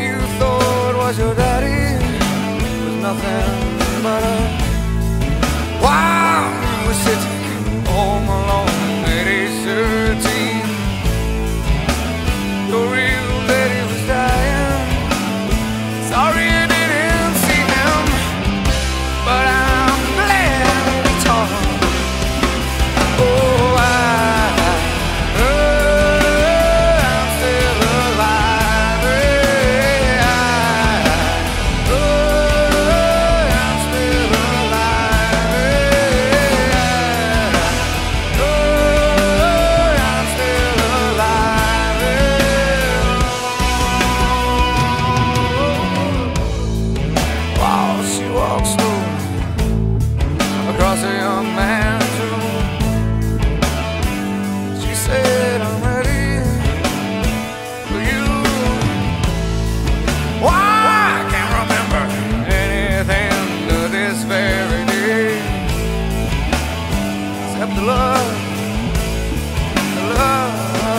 you thought was your daddy. Was nothing love.